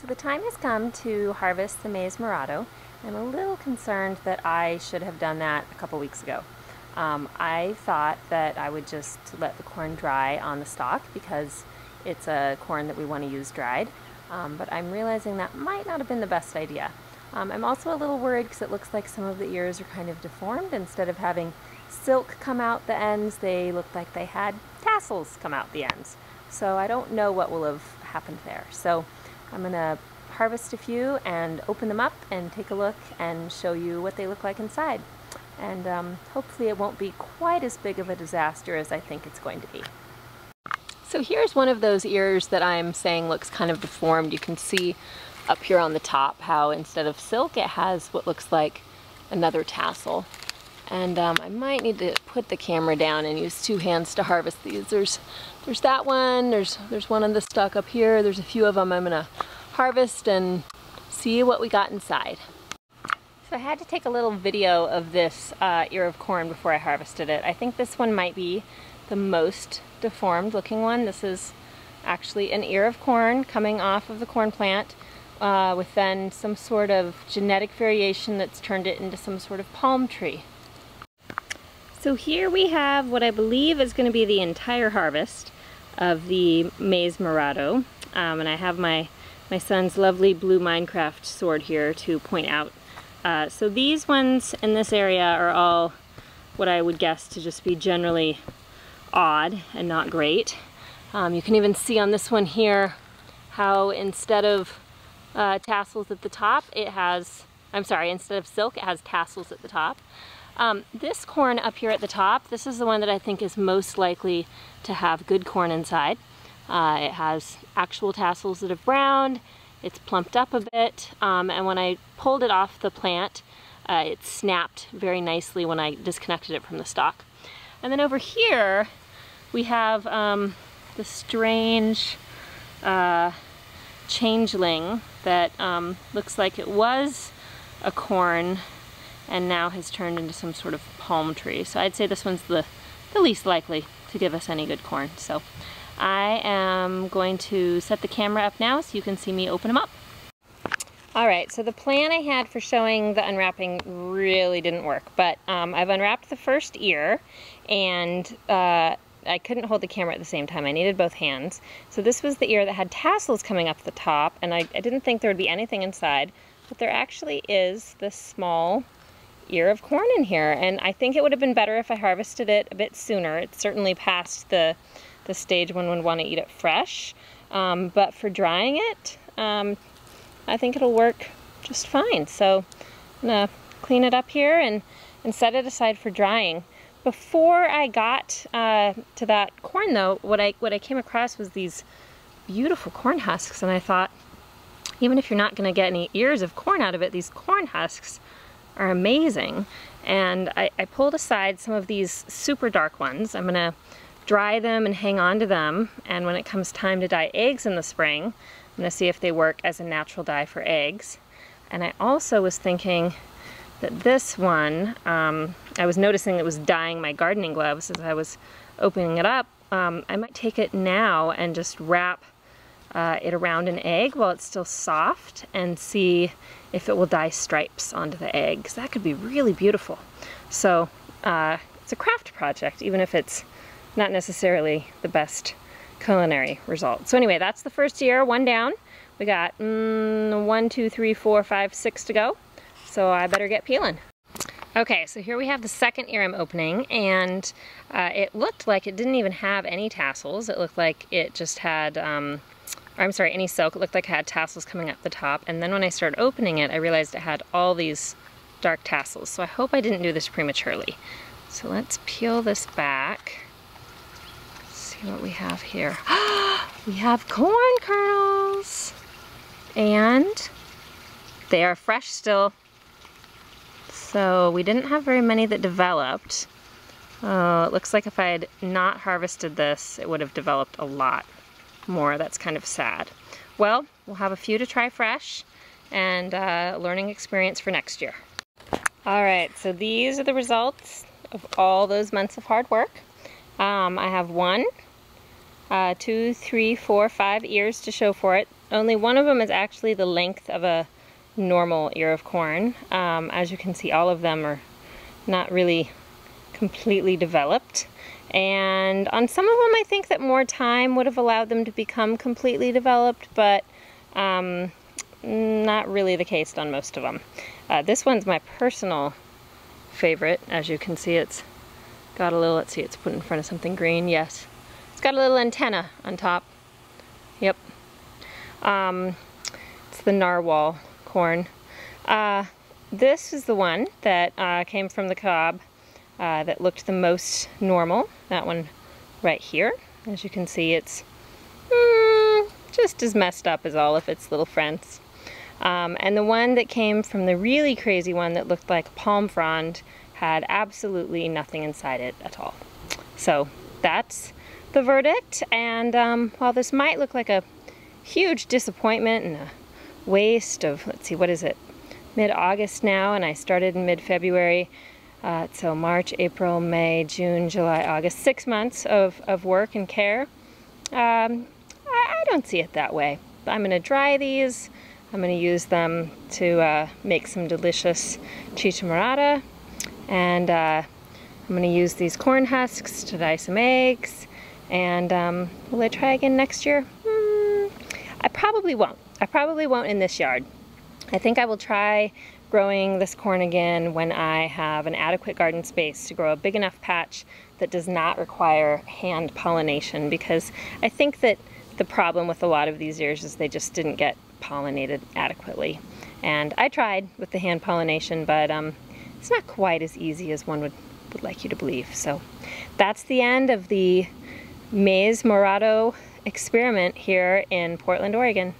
So the time has come to harvest the maize morado. I'm a little concerned that I should have done that a couple weeks ago. Um, I thought that I would just let the corn dry on the stalk because it's a corn that we want to use dried, um, but I'm realizing that might not have been the best idea. Um, I'm also a little worried because it looks like some of the ears are kind of deformed. Instead of having silk come out the ends, they look like they had tassels come out the ends. So I don't know what will have happened there. So I'm going to harvest a few and open them up and take a look and show you what they look like inside. And um, hopefully it won't be quite as big of a disaster as I think it's going to be. So here's one of those ears that I'm saying looks kind of deformed. You can see up here on the top how instead of silk it has what looks like another tassel. And um, I might need to put the camera down and use two hands to harvest these. There's there's that one, there's, there's one on the stalk up here, there's a few of them I'm gonna harvest and see what we got inside. So I had to take a little video of this uh, ear of corn before I harvested it. I think this one might be the most deformed looking one. This is actually an ear of corn coming off of the corn plant uh, with then some sort of genetic variation that's turned it into some sort of palm tree. So here we have what I believe is going to be the entire harvest of the maize morado. Um, and I have my, my son's lovely blue Minecraft sword here to point out. Uh, so these ones in this area are all what I would guess to just be generally odd and not great. Um, you can even see on this one here how instead of uh, tassels at the top, it has, I'm sorry, instead of silk, it has tassels at the top. Um, this corn up here at the top, this is the one that I think is most likely to have good corn inside. Uh, it has actual tassels that have browned, it's plumped up a bit, um, and when I pulled it off the plant, uh, it snapped very nicely when I disconnected it from the stalk. And then over here, we have um, the strange uh, changeling that um, looks like it was a corn and now has turned into some sort of palm tree. So I'd say this one's the, the least likely to give us any good corn. So I am going to set the camera up now so you can see me open them up. Alright, so the plan I had for showing the unwrapping really didn't work, but um, I've unwrapped the first ear and uh, I couldn't hold the camera at the same time. I needed both hands. So this was the ear that had tassels coming up the top and I, I didn't think there would be anything inside, but there actually is this small ear of corn in here. And I think it would have been better if I harvested it a bit sooner. It's certainly past the, the stage when one would want to eat it fresh. Um, but for drying it, um, I think it'll work just fine. So I'm gonna clean it up here and, and set it aside for drying. Before I got uh, to that corn though, what I, what I came across was these beautiful corn husks and I thought, even if you're not gonna get any ears of corn out of it, these corn husks are amazing. And I, I pulled aside some of these super dark ones. I'm gonna dry them and hang on to them. And when it comes time to dye eggs in the spring, I'm gonna see if they work as a natural dye for eggs. And I also was thinking that this one, um, I was noticing it was dyeing my gardening gloves as I was opening it up. Um, I might take it now and just wrap uh, it around an egg while it's still soft and see if it will dye stripes onto the eggs. That could be really beautiful. So uh, it's a craft project, even if it's not necessarily the best culinary result. So anyway, that's the first year, one down. We got mm, one, two, three, four, five, six to go. So I better get peeling. Okay, so here we have the second ear I'm opening, and uh, it looked like it didn't even have any tassels. It looked like it just had um, I'm sorry, any silk. It looked like it had tassels coming up the top. And then when I started opening it, I realized it had all these dark tassels. So I hope I didn't do this prematurely. So let's peel this back. See what we have here. we have corn kernels. And they are fresh still. So we didn't have very many that developed. Oh, it looks like if I had not harvested this, it would have developed a lot more. That's kind of sad. Well, we'll have a few to try fresh and uh, learning experience for next year. All right, so these are the results of all those months of hard work. Um, I have one, uh, two, three, four, five ears to show for it. only one of them is actually the length of a normal ear of corn. Um, as you can see, all of them are not really completely developed. And on some of them, I think that more time would have allowed them to become completely developed, but um, not really the case on most of them. Uh, this one's my personal favorite. As you can see, it's got a little, let's see, it's put in front of something green, yes. It's got a little antenna on top. Yep. Um, it's the narwhal corn. Uh, this is the one that uh, came from the cob uh, that looked the most normal. That one right here. As you can see, it's mm, just as messed up as all of its little friends. Um, and the one that came from the really crazy one that looked like a palm frond had absolutely nothing inside it at all. So that's the verdict. And um, while this might look like a huge disappointment and a waste of, let's see, what is it, mid-August now, and I started in mid-February, uh, so March, April, May, June, July, August, six months of, of work and care. Um, I, I don't see it that way. I'm going to dry these. I'm going to use them to uh, make some delicious chicha morada. And uh, I'm going to use these corn husks to dye some eggs. And um, will I try again next year? Mm, I probably won't. I probably won't in this yard. I think I will try growing this corn again when I have an adequate garden space to grow a big enough patch that does not require hand pollination because I think that the problem with a lot of these ears is they just didn't get pollinated adequately. And I tried with the hand pollination, but um, it's not quite as easy as one would, would like you to believe. So that's the end of the Maize Morado experiment here in Portland, Oregon.